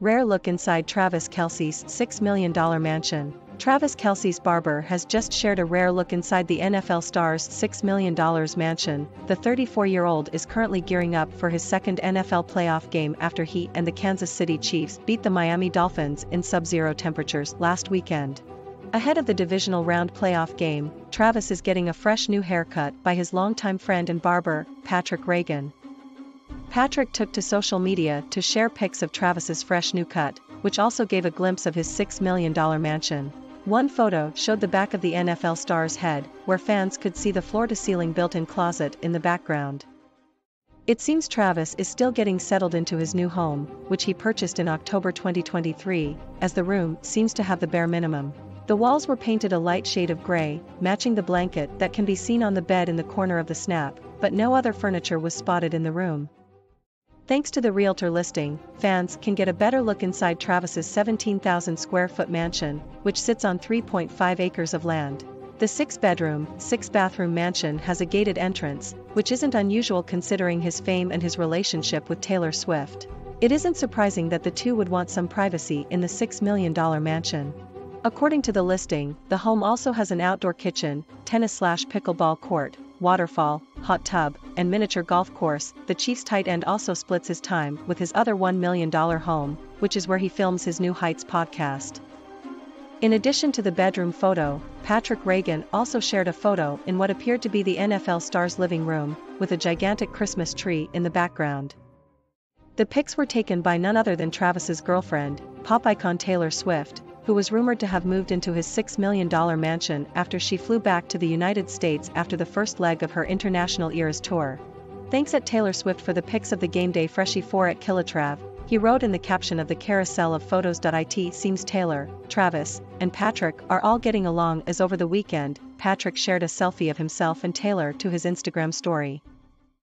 Rare look inside Travis Kelce's $6 million mansion. Travis Kelce's barber has just shared a rare look inside the NFL star's $6 million mansion. The 34-year-old is currently gearing up for his second NFL playoff game after he and the Kansas City Chiefs beat the Miami Dolphins in sub-zero temperatures last weekend. Ahead of the divisional round playoff game, Travis is getting a fresh new haircut by his longtime friend and barber, Patrick Regan. Patrick took to social media to share pics of Travis's fresh new cut, which also gave a glimpse of his $6 million mansion. One photo showed the back of the NFL star's head, where fans could see the floor-to-ceiling built-in closet in the background. It seems Travis is still getting settled into his new home, which he purchased in October 2023, as the room seems to have the bare minimum. The walls were painted a light shade of gray, matching the blanket that can be seen on the bed in the corner of the snap, but no other furniture was spotted in the room. Thanks to the realtor listing, fans can get a better look inside Travis's 17,000 square foot mansion, which sits on 3.5 acres of land. The six bedroom, six bathroom mansion has a gated entrance, which isn't unusual considering his fame and his relationship with Taylor Swift. It isn't surprising that the two would want some privacy in the $6 million mansion. According to the listing, the home also has an outdoor kitchen, tennis slash pickleball court, waterfall, hot tub, and miniature golf course. The Chiefs tight end also splits his time with his other $1 million home, which is where he films his New Heights podcast. In addition to the bedroom photo, Patrick Regan also shared a photo in what appeared to be the NFL star's living room, with a gigantic Christmas tree in the background. The pics were taken by none other than Travis's girlfriend, pop icon Taylor Swift, who was rumored to have moved into his $6 million mansion after she flew back to the United States after the first leg of her International Eras tour. Thanks at Taylor Swift for the pics of the game day Freshie 4 at Killatrav, he wrote in the caption of the carousel of photos.it seems Taylor, Travis, and Patrick are all getting along as over the weekend, Patrick shared a selfie of himself and Taylor to his Instagram story.